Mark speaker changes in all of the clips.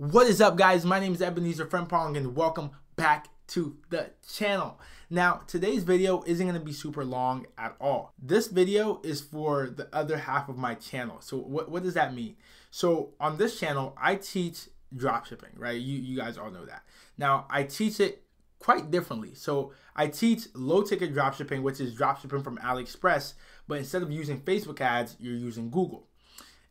Speaker 1: What is up guys? My name is Ebenezer Frimpong and welcome back to the channel. Now today's video isn't going to be super long at all. This video is for the other half of my channel. So what, what does that mean? So on this channel I teach dropshipping, right? You, you guys all know that. Now I teach it quite differently. So I teach low ticket dropshipping, which is dropshipping from AliExpress, but instead of using Facebook ads, you're using Google.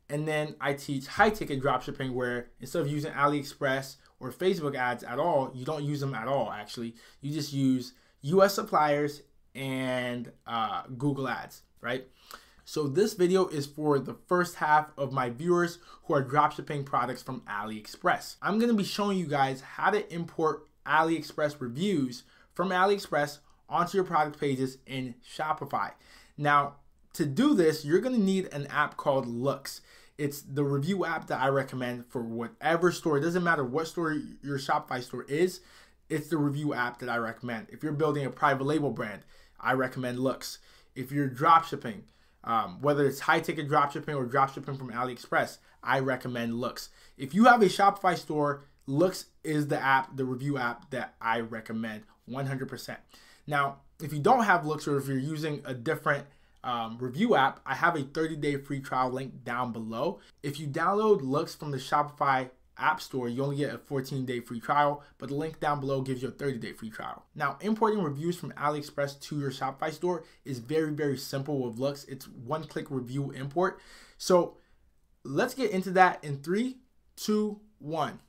Speaker 1: And then I teach high ticket dropshipping where instead of using AliExpress or Facebook ads at all, you don't use them at all actually. You just use US suppliers and uh, Google ads, right? So this video is for the first half of my viewers who are dropshipping products from AliExpress. I'm gonna be showing you guys how to import AliExpress reviews from AliExpress onto your product pages in Shopify. Now, to do this, you're gonna need an app called Loox. It's the review app that I recommend for whatever store. It doesn't matter what store your Shopify store is, it's the review app that I recommend. If you're building a private label brand, I recommend Loox. If you're dropshipping, um, whether it's high ticket dropshipping or dropshipping from AliExpress, I recommend Loox. If you have a Shopify store, Loox is the app, the review app that I recommend 100%. Now, if you don't have Loox or if you're using a different um, review app, I have a 30 day free trial link down below. If you download Loox from the Shopify App Store, you only get a 14 day free trial, but the link down below gives you a 30 day free trial. Now, importing reviews from AliExpress to your Shopify store is very, very simple with Loox. It's one click review import. So let's get into that in three, two, one.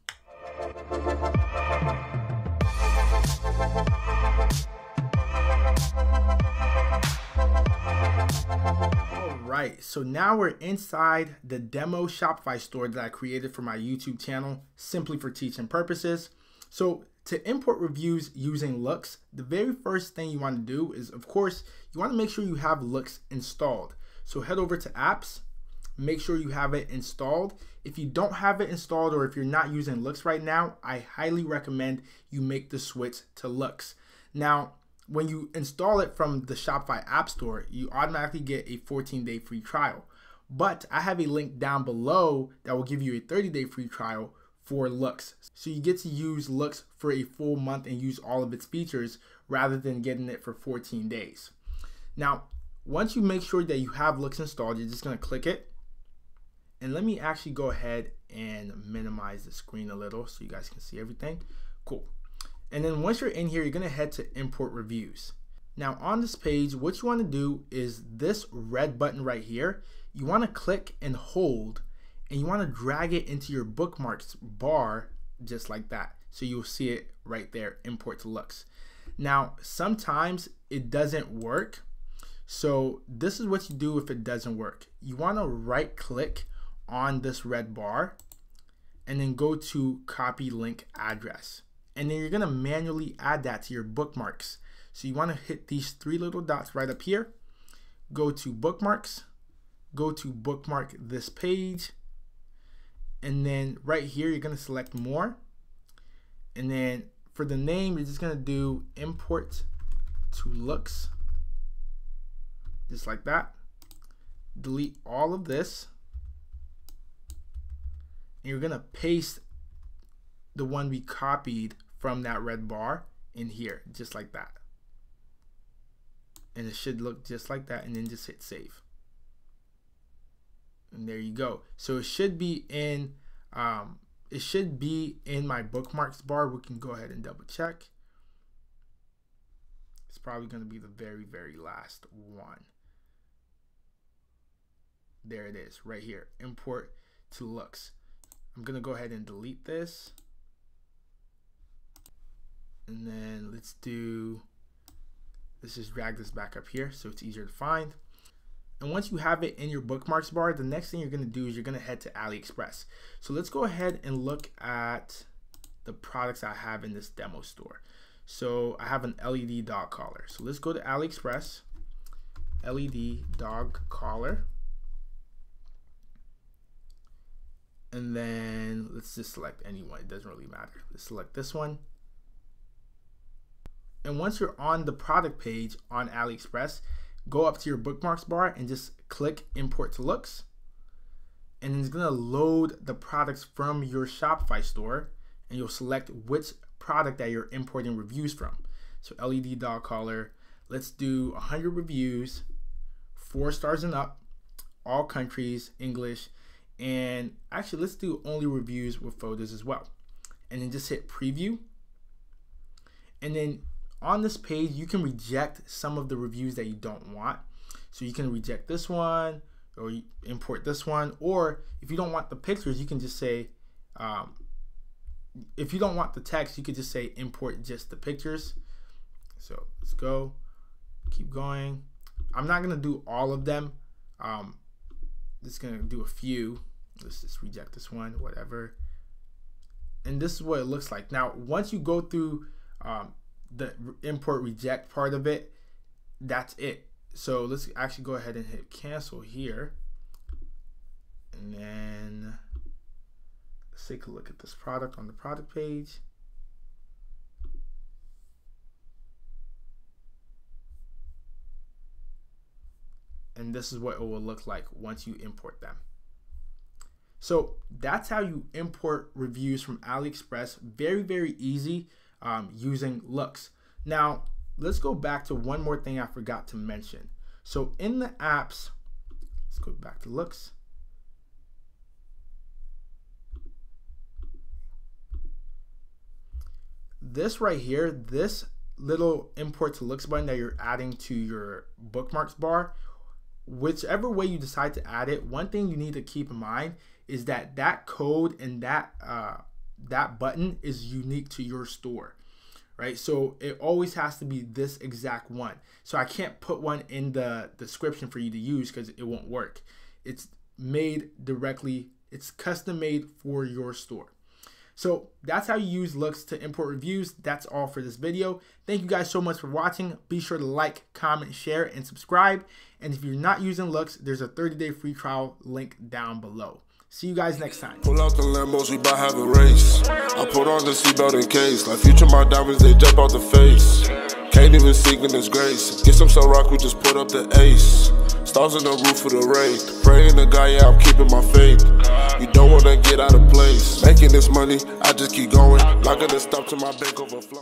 Speaker 1: Right, so now we're inside the demo Shopify store that I created for my YouTube channel, simply for teaching purposes. So to import reviews using Loox, the very first thing you want to do is, of course, you want to make sure you have Loox installed. So head over to apps, make sure you have it installed. If you don't have it installed or if you're not using Loox right now, I highly recommend you make the switch to Loox. Now, when you install it from the Shopify App Store, you automatically get a 14 day free trial. But I have a link down below that will give you a 30 day free trial for Loox. So you get to use Loox for a full month and use all of its features rather than getting it for 14 days. Now, once you make sure that you have Loox installed, you're just gonna click it. And let me actually go ahead and minimize the screen a little so you guys can see everything. Cool. And then once you're in here, you're gonna head to import reviews. Now on this page, what you wanna do is this red button right here, you wanna click and hold and you wanna drag it into your bookmarks bar just like that. So you'll see it right there, import to Loox. Now, sometimes it doesn't work. So this is what you do if it doesn't work. You wanna right click on this red bar and then go to copy link address and then you're gonna manually add that to your bookmarks. So you wanna hit these three little dots right up here, go to bookmarks, go to bookmark this page, and then right here, you're gonna select more. And then for the name, you're just gonna do import to Loox, just like that. Delete all of this. And you're gonna paste the one we copied from that red bar in here, just like that. And it should look just like that, and then just hit save. And there you go. So it should be in, um, it should be in my bookmarks bar. We can go ahead and double check. It's probably going to be the very, very last one. There it is, right here. Import to Loox. I'm going to go ahead and delete this and then let's do let's just drag this back up here so it's easier to find. And once you have it in your bookmarks bar the next thing you're going to do is you're going to head to AliExpress. So let's go ahead and look at the products I have in this demo store. So I have an LED dog collar. So let's go to AliExpress LED dog collar. And then let's just select anyone it doesn't really matter. Let's select this one and once you're on the product page on AliExpress, go up to your bookmarks bar and just click import to Loox. and it's gonna load the products from your Shopify store and you'll select which product that you're importing reviews from. So LED dog collar, let's do 100 reviews, four stars and up, all countries, English, and actually let's do only reviews with photos as well. And then just hit preview. And then on this page, you can reject some of the reviews that you don't want. So you can reject this one or import this one. Or if you don't want the pictures, you can just say, um, if you don't want the text, you could just say import just the pictures. So let's go, keep going. I'm not gonna do all of them. Um, just gonna do a few. Let's just reject this one, whatever. And this is what it looks like. Now, once you go through um, the import reject part of it, that's it. So let's actually go ahead and hit cancel here. And then let's take a look at this product on the product page. And this is what it will look like once you import them. So that's how you import reviews from AliExpress. Very, very easy um, using Loox. Now, let's go back to one more thing I forgot to mention. So in the apps, let's go back to Loox. This right here, this little import to Loox button that you're adding to your bookmarks bar, whichever way you decide to add it, one thing you need to keep in mind is that that code and that uh, that button is unique to your store right? So it always has to be this exact one. So I can't put one in the description for you to use because it won't work. It's made directly, it's custom made for your store. So that's how you use Loox to import reviews. That's all for this video. Thank you guys so much for watching. Be sure to like, comment, share, and subscribe. And if you're not using Loox, there's a 30-day free trial link down below. See you guys next time. Pull out the Lambos, we bout have a race. I put on the seatbelt in case. Like future my diamonds, they jump out the face. Can't even see goodness grace. Get some so rock, we just put up the ace. Stars in the roof of the raid. Praying to God, yeah, I'm keeping my faith. You don't wanna get out of place. Making this money, I just keep going. Not gonna stop till my bank overflow.